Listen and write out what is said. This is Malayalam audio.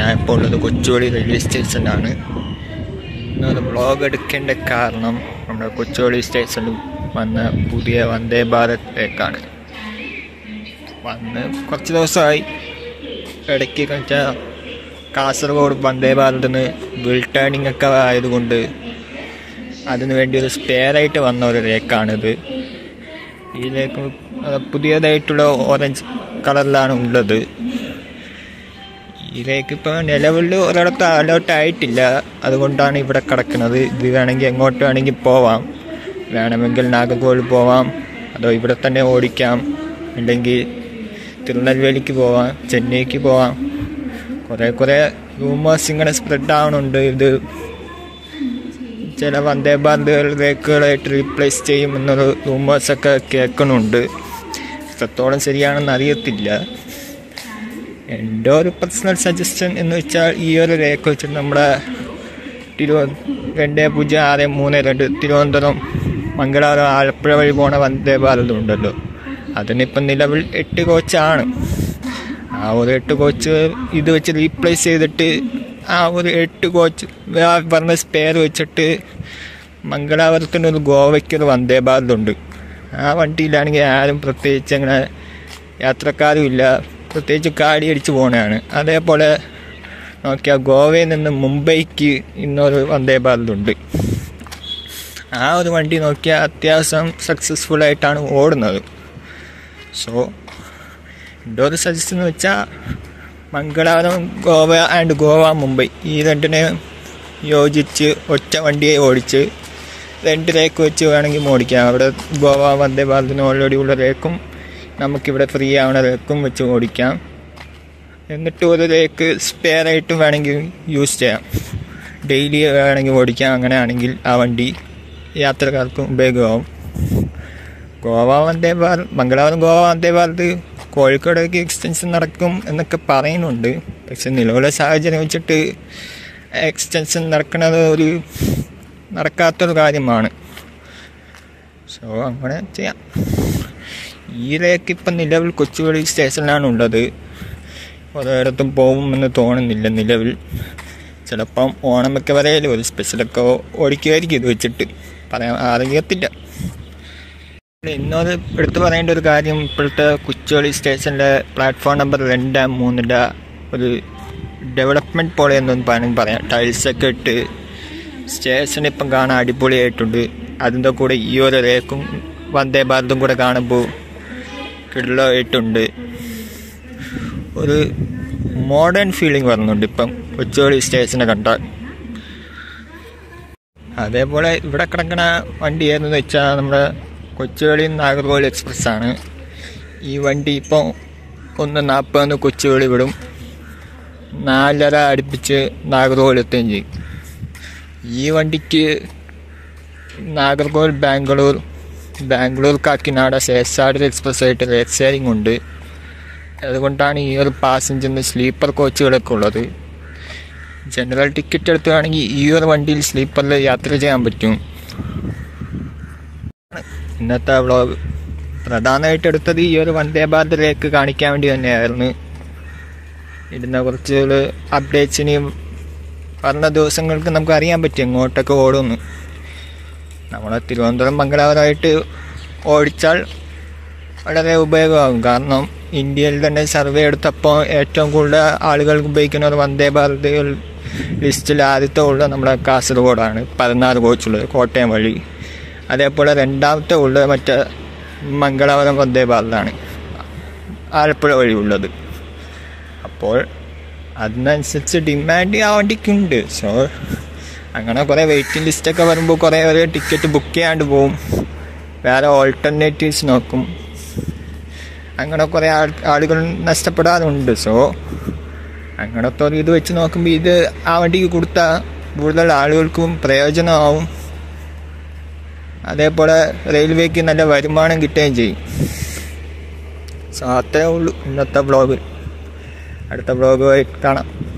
ഞാൻ ഇപ്പോൾ ഉള്ളത് കൊച്ചുവേളി റെയിൽവേ സ്റ്റേഷനിലാണ് ഇന്നത് വ്ളോഗ് എടുക്കേണ്ട കാരണം നമ്മുടെ കൊച്ചുവേളി സ്റ്റേഷനിൽ വന്ന പുതിയ വന്ദേ ഭാരത്തിലേക്കാണ് വന്ന് കുറച്ച് ദിവസമായി. ഇടയ്ക്ക് വെച്ചാൽ കാസർഗോഡ് വന്ദേ ഭാരതിന് വിൽ ടേണിംഗ് ഒക്കെ ആയതുകൊണ്ട് അതിനു വേണ്ടി ഒരു സ്പെയറായിട്ട് വന്ന ഒരു രേഖാണിത് ഈ ലേക്ക് പുതിയതായിട്ടുള്ള ഓറഞ്ച് കളറിലാണ് ഉള്ളത്. ഈ ലേക്ക് ഇപ്പോൾ നിലവിൽ ഒരിടത്ത് അലോട്ട് ആയിട്ടില്ല. അതുകൊണ്ടാണ് ഇവിടെ കിടക്കുന്നത്. ഇത് വേണമെങ്കിൽ എങ്ങോട്ട് വേണമെങ്കിൽ പോവാം. വേണമെങ്കിൽ നാഗർകോവിൽ പോവാം. അതോ ഇവിടെ തന്നെ ഓടിക്കാം. അല്ലെങ്കിൽ തിരുനെൽവേലിക്ക് പോവാം. ചെന്നൈക്ക് പോവാം. കുറേ കുറേ റൂമേഴ്സ് ഇങ്ങനെ സ്പ്രെഡ് ആവണുണ്ട്. ഇത് ചില വന്ദേ ഭാരത് റേക്കുകളായിട്ട് റീപ്ലേസ് ചെയ്യുമെന്നൊരു റൂമേഴ്സൊക്കെ കേൾക്കുന്നുണ്ട് എത്രത്തോളം ശരിയാണെന്ന് അറിയത്തില്ല. എന്റെ ഒരു പേഴ്സണൽ സജഷൻ എന്ന് വെച്ചാൽ ഈ ഒരു രേഖ വെച്ചിട്ട് നമ്മുടെ തിരുവ രണ്ട് പൂജ്യം ആറ് മൂന്ന് രണ്ട് തിരുവനന്തപുരം മംഗളാപുരം ആലപ്പുഴ വഴി പോണ വന്ദേ ഭാരതം ഉണ്ടല്ലോ. അതിനിപ്പം നിലവിൽ എട്ട് കോച്ചാണ് ആ ഒരു എട്ട് കോച്ച് ഇത് വെച്ച് റീപ്ലേസ് ചെയ്തിട്ട് ആ ഒരു എട്ട് കോച്ച് പറഞ്ഞ സ്പെയർ വെച്ചിട്ട് മംഗളാപുരത്തിന് ഒരു ഗോവയ്ക്കൊരു വന്ദേ ഭാരതം ഉണ്ട്. ആ വണ്ടിയിലാണെങ്കിൽ ആരും പ്രത്യേകിച്ച് അങ്ങനെ യാത്രക്കാരും ഇല്ല. പ്രത്യേകിച്ച് കാടി അടിച്ച് പോകണതാണ് അതേപോലെ നോക്കിയാൽ ഗോവയിൽ നിന്ന് മുംബൈക്ക് ഇന്നൊരു വന്ദേ ഭാരത് ഉണ്ട്. ആ ഒരു വണ്ടി നോക്കിയാൽ അത്യാവശ്യം സക്സസ്ഫുൾ ആയിട്ടാണ് ഓടുന്നത്. സോ എന്റെ ഒരു സജസ്റ്റ് എന്ന് വെച്ചാൽ മംഗളാപുരം ഗോവ ആൻഡ് ഗോവ മുംബൈ. ഈ രണ്ടിനെ യോജിച്ച് ഒറ്റ വണ്ടിയെ ഓടിച്ച് രണ്ട് രേക്ക് വെച്ച് വേണമെങ്കിൽ ഓടിക്കാം. അവിടെ ഗോവ വന്ദേ ഭാരതിന് ഓൾറെഡി ഉള്ള രേക്കും നമുക്കിവിടെ ഫ്രീ ആവണ ലേക്കും വെച്ച് ഓടിക്കാം. എന്നിട്ട് ഒരു ലേക്ക് സ്പെയർ ആയിട്ട് വേണമെങ്കിൽ യൂസ് ചെയ്യാം. ഡെയിലി വേണമെങ്കിൽ ഓടിക്കാം. അങ്ങനെയാണെങ്കിൽ ആ വണ്ടി യാത്രക്കാർക്കും ഉപയോഗമാവും. ഗോവ വന്ദേ ഭാരത് മംഗളാപുരം ഗോവ വന്ദേ ഭാരത് കോഴിക്കോടേക്ക് എക്സ്റ്റൻഷൻ നടക്കും എന്നൊക്കെ പറയുന്നുണ്ട്. പക്ഷെ നിലവിലെ സാഹചര്യം വെച്ചിട്ട് എക്സ്റ്റൻഷൻ നടക്കുന്നത് ഒരു നടക്കാത്തൊരു കാര്യമാണ്. സോ അങ്ങനെ ചെയ്യാം. ഈ രേക്ക് ഇപ്പം നിലവിൽ കൊച്ചുവേളി സ്റ്റേഷനിലാണ് ഉള്ളത്. ഒരിടത്തും പോകുമെന്ന് തോന്നുന്നില്ല നിലവിൽ. ചിലപ്പം ഓണമൊക്കെ വരെയല്ലോ ഒരു സ്പെഷ്യലൊക്കെ ഓടിക്കുമായിരിക്കും ഇത് വെച്ചിട്ട്. പറയാൻ അറിയത്തില്ല. ഇന്നത് എടുത്തു പറയേണ്ട ഒരു കാര്യം ഇപ്പോഴത്തെ കൊച്ചുവേളി സ്റ്റേഷനിലെ പ്ലാറ്റ്ഫോം നമ്പർ രണ്ട് മൂന്നിന്റെ ഒരു ഡെവലപ്മെന്റ് പോലെ എന്നൊന്ന് പറയാൻ പറയാം. ടൈൽസൊക്കെ ഇട്ട് സ്റ്റേഷൻ ഇപ്പം കാണാൻ അടിപൊളിയായിട്ടുണ്ട്. അതിന്റെ കൂടെ ഈ ഒരു റേക്കും വന്ദേ ഭാരതും കൂടെ കാണുമ്പോൾ കിടലായിട്ടുണ്ട്. ഒരു മോഡേൺ ഫീലിംഗ് വരുന്നുണ്ട് ഇപ്പം കൊച്ചുവേളി സ്റ്റേഷനെ കണ്ടാൽ. അതേപോലെ ഇവിടെ കിടക്കണ വണ്ടി ഏതെന്ന് വെച്ചാൽ നമ്മുടെ കൊച്ചുവേളി നാഗർകോവിൽ എക്സ്പ്രസ് ആണ്. ഈ വണ്ടി ഇപ്പോൾ ഒന്ന് നാൽപ്പതിന് കൊച്ചുവേളി വിടും. നാലര അടുപ്പിച്ച് നാഗർകോവിൽ എത്തുകയും ചെയ്യും. ഈ വണ്ടിക്ക് നാഗർകോവിൽ ബാംഗ്ലൂർ ബാംഗ്ലൂർ കാക്കിനാട ഡി എക്സ്പ്രസ് ആയിട്ട് റേറ്റ് ഷെയറിംഗ് ഉണ്ട്. അതുകൊണ്ടാണ് ഈ ഒരു പാസഞ്ചറിന് സ്ലീപ്പർ കോച്ചുകളൊക്കെ ഉള്ളത്. ജനറൽ ടിക്കറ്റ് എടുത്തുകയാണെങ്കിൽ ഈ ഒരു വണ്ടിയിൽ സ്ലീപ്പറിൽ യാത്ര ചെയ്യാൻ പറ്റും. ഇന്നത്തെ വ്ളോഗ് പ്രധാനമായിട്ട് എടുത്തത് ഈ ഒരു വന്ദേ ഭാരത് ഭാരതിലേക്ക് കാണിക്കാൻ വേണ്ടി തന്നെയായിരുന്നു. ഇടുന്ന കുറച്ച് അപ്ഡേറ്റ്സിനെയും പറഞ്ഞ ദിവസങ്ങൾക്ക് നമുക്ക് അറിയാൻ പറ്റും എങ്ങോട്ടൊക്കെ ഓടുമെന്ന്. നമ്മളെ തിരുവനന്തപുരം മംഗലാപുരമായിട്ട് ഓടിച്ചാൽ വളരെ ഉപയോഗമാകും. കാരണം ഇന്ത്യയിൽ തന്നെ സർവേ എടുത്തപ്പോൾ ഏറ്റവും കൂടുതൽ ആളുകൾ ഉപയോഗിക്കുന്ന ഒരു വന്ദേ ഭാരത് ലിസ്റ്റിൽ ആദ്യത്തെ ഉള്ളത് നമ്മുടെ കാസർഗോഡാണ്. പതിനാറ് കോച്ചുള്ളത് കോട്ടയം വഴി. അതേപോലെ രണ്ടാമത്തെ ഉള്ളത് മറ്റേ മംഗളാപുരം വന്ദേ ഭാരതാണ്. ആലപ്പുഴ വഴി ഉള്ളത് അപ്പോൾ അതിനനുസരിച്ച് ഡിമാൻഡ് ആ വണ്ടിക്കുണ്ട്. സോ അങ്ങനെ കുറേ വെയിറ്റിംഗ് ലിസ്റ്റൊക്കെ വരുമ്പോൾ കുറേ ഒരു ടിക്കറ്റ് ബുക്ക് ചെയ്യാണ്ട് പോവും. വേറെ ഓൾട്ടർനേറ്റീവ്സ് നോക്കും. അങ്ങനെ കുറേ ആളുകൾ നഷ്ടപ്പെടാറുണ്ട് സോ അങ്ങനത്തെ ഒരു ഇത് വെച്ച് നോക്കുമ്പോൾ ഇത് ആ വണ്ടിക്ക് കൊടുത്താൽ കൂടുതൽ ആളുകൾക്കും പ്രയോജനമാവും. അതേപോലെ റെയിൽവേക്ക് നല്ല വരുമാനം കിട്ടുകയും ചെയ്യും. സോ അത്രേ ഉള്ളൂ ഇന്നത്തെ വ്ളോഗ് അടുത്ത വ്ളോഗുമായി കാണാം.